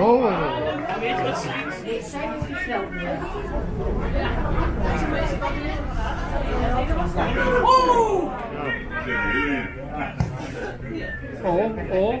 Oh. Oh, oh.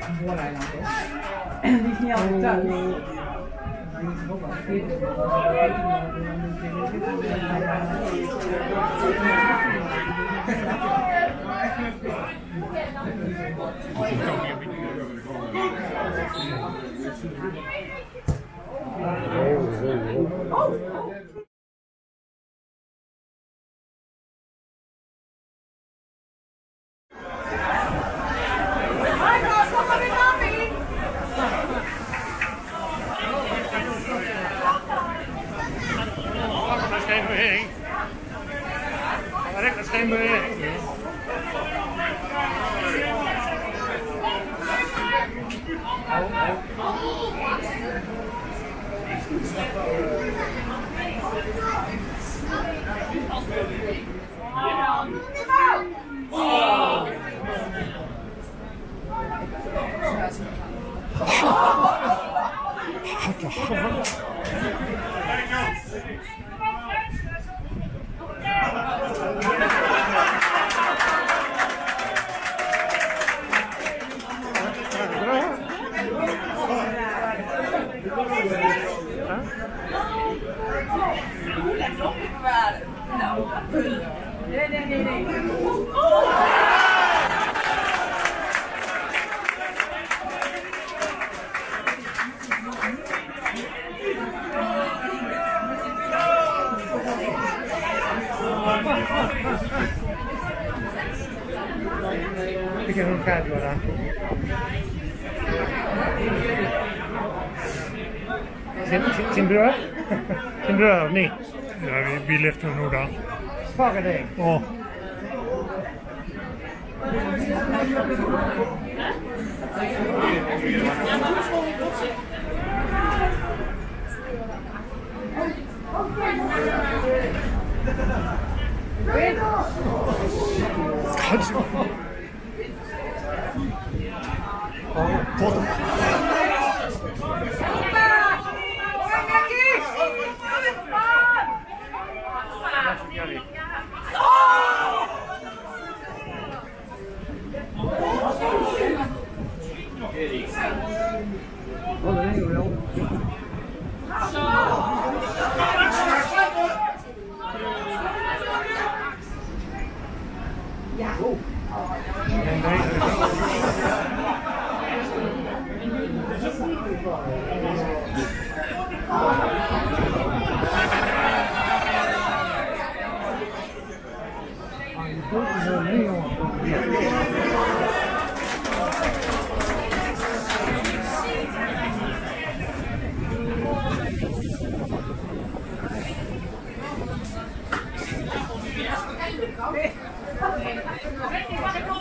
嗯好的嗯好 September. Thank you. Dat is geen beweging. Perché non cade ora? Timbreur of niet? Ja, wie, wie ligt er nu dan? Fucking ding. Oh, 始まる。coisa nenhuma. Thank